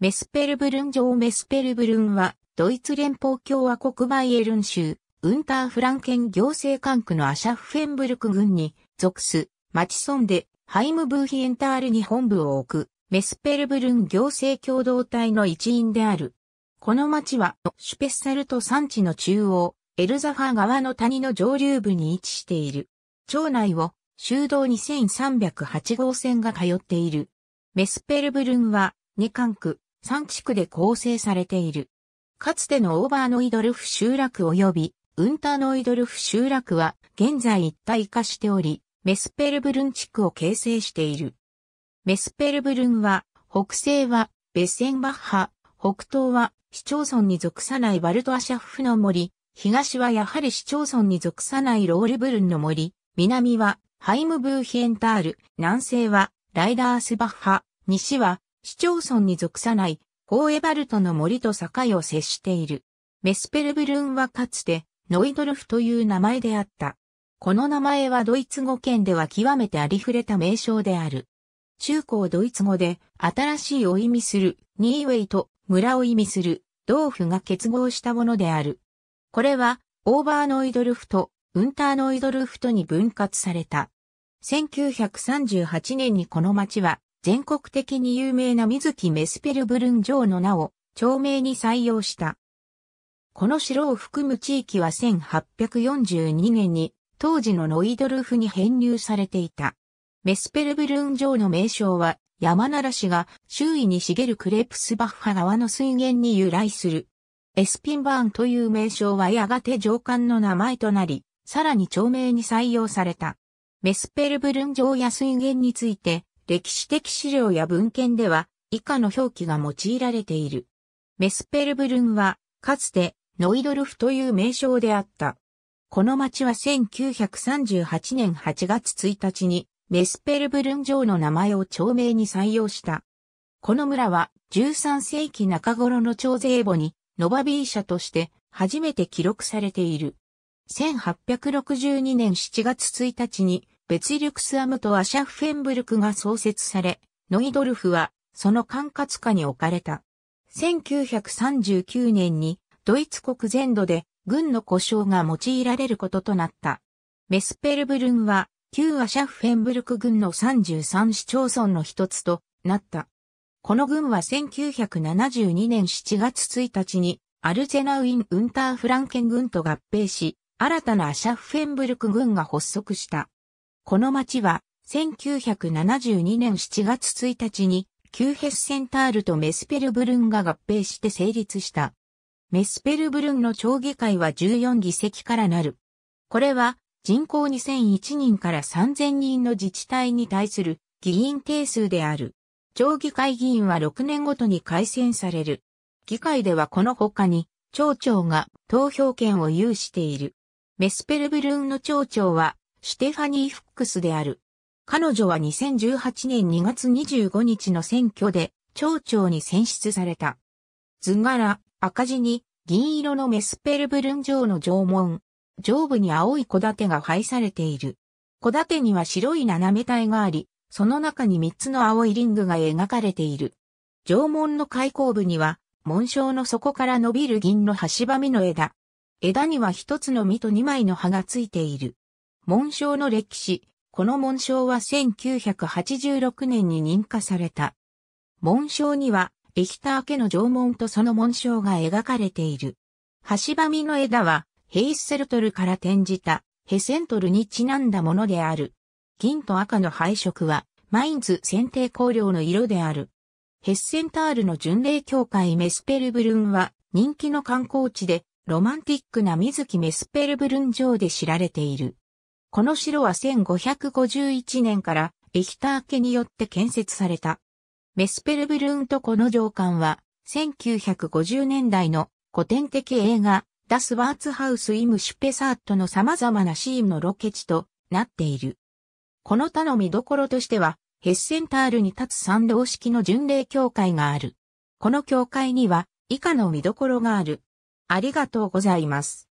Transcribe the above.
メスペルブルン城メスペルブルンは、ドイツ連邦共和国バイエルン州、ウンターフランケン行政管区のアシャッフェンブルク郡に属す、町村で、ハイムブーヒエンタールに本部を置く、メスペルブルン行政共同体の一員である。この町は、シュペッサルト山地の中央、エルザファー川の谷の上流部に位置している。町内を、修道2308号線が通っている。メスペルブルンは、二管区、三地区で構成されている。かつてのオーバーノイドルフ集落及び、ウンターノイドルフ集落は、現在一体化しており、メスペルブルン地区を形成している。メスペルブルンは、北西は、ベッセンバッハ、北東は、市町村に属さないバルトアシャフの森、東はやはり市町村に属さないロールブルンの森、南は、ハイムブーヒエンタール、南西は、ライダースバッハ、西は、市町村に属さない、ホーエバルトの森と境を接している。メスペルブルンはかつて、ノイドルフという名前であった。この名前はドイツ語圏では極めてありふれた名称である。中高ドイツ語で、新しいを意味する、ニーウェイと村を意味する、豆腐が結合したものである。これは、オーバーノイドルフとウンターノイドルフとに分割された。1938年にこの町は全国的に有名な水木メスペルブルン城の名を町名に採用した。この城を含む地域は1842年に当時のノイドルフに編入されていた。メスペルブルン城の名称は山奈良市が周囲に茂るクレプスバッハ川の水源に由来する。エスピンバーンという名称はやがて上官の名前となり、さらに町名に採用された。メスペルブルン城や水源について、歴史的資料や文献では以下の表記が用いられている。メスペルブルンはかつてノイドルフという名称であった。この町は1938年8月1日にメスペルブルン城の名前を町名に採用した。この村は13世紀中頃の徴税簿にノバビー社として初めて記録されている。1862年7月1日にベツリュクスアムとアシャフフェンブルクが創設され、ノイドルフはその管轄下に置かれた。1939年にドイツ国全土で軍の故障が用いられることとなった。メスペルブルンは旧アシャフフェンブルク軍の33市町村の一つとなった。この軍は1972年7月1日にアルゼナウィン・ウンターフランケン軍と合併し、新たなアシャフフェンブルク軍が発足した。この町は、1972年7月1日に、旧ヘッセンタールとメスペルブルンが合併して成立した。メスペルブルンの町議会は14議席からなる。これは、人口2001人から3000人の自治体に対する議員定数である。町議会議員は6年ごとに改選される。議会ではこの他に、町長が投票権を有している。メスペルブルンの町長はシュテファニー・フックスである。彼女は2018年2月25日の選挙で町長に選出された。図柄、赤字に銀色のメスペルブルン城の城門。上部に青い小立が配されている。小立には白い斜め体があり、その中に三つの青いリングが描かれている。城門の開口部には、紋章の底から伸びる銀の端ばみの枝。枝には一つの実と二枚の葉がついている。紋章の歴史、この紋章は1986年に認可された。紋章には、エヒター家の縄文とその紋章が描かれている。橋場みの枝は、ヘイッセルトルから転じた、ヘセントルにちなんだものである。銀と赤の配色は、マインズ選定香料の色である。ヘッセンタールの巡礼協会メスペルブルンは、人気の観光地で、ロマンティックな水木メスペルブルン城で知られている。この城は1551年からエヒター家によって建設された。メスペルブルーンとこの城館は1950年代の古典的映画ダスワーツハウス・イム・シュペサートの様々なシーンのロケ地となっている。この他の見どころとしてはヘッセンタールに立つ参道式の巡礼教会がある。この教会には以下の見どころがある。ありがとうございます。